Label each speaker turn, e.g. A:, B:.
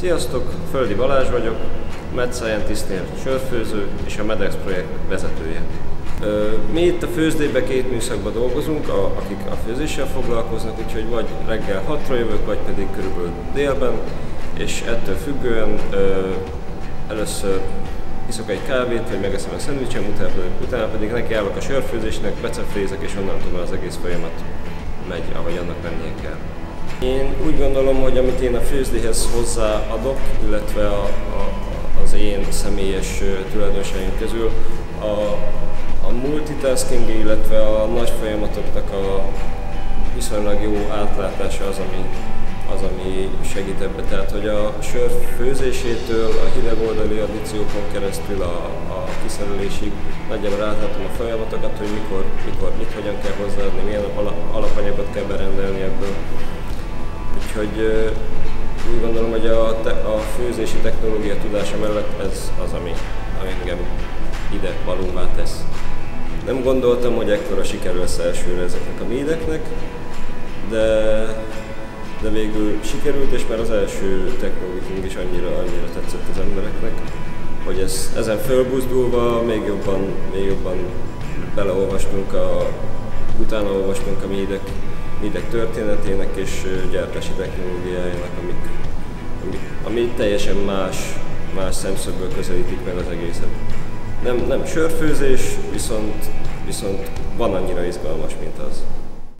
A: Sziasztok, Földi Balázs vagyok, Med Scientistnél sörfőző és a Medex projekt vezetője. Mi itt a főzdébe két műszakban dolgozunk, akik a főzéssel foglalkoznak, úgyhogy vagy reggel 6 jövök, vagy pedig körülbelül délben, és ettől függően először iszok egy kávét, vagy megeszem a szendvicsem, utána, utána pedig nekiállok a sörfőzésnek, becefrézek, és onnantól az egész folyamat megy, ahogy annak mennie kell. Én úgy gondolom, hogy amit én a főzdéhez hozzáadok, illetve a, a, az én személyes tulajdonságaim közül a, a multitasking, illetve a nagy folyamatoknak a viszonylag jó átlátása az, ami, az, ami segít ebbe. Tehát, hogy a sör főzésétől, a hidegoldali addíciókon keresztül a, a kiszerelésig nagyjából átlátom a folyamatokat, hogy mikor, mikor mit, hogyan Úgyhogy úgy gondolom, hogy a, te, a főzési technológia tudása mellett ez az, ami, ami engem ide valóvá tesz. Nem gondoltam, hogy ekkora sikerül lesz elsőre ezeknek a médeknek, de, de végül sikerült, és már az első technológiunk is annyira, annyira tetszett az embereknek, hogy ez, ezen fölbuzdulva még jobban, még jobban beleolvastunk a, utána olvastunk a médek mindek történetének és gyártási technológiájának, amik, amik, ami teljesen más, más szemszögből közelítik meg az egészet. Nem, nem sörfőzés, viszont, viszont van annyira izgalmas, mint az.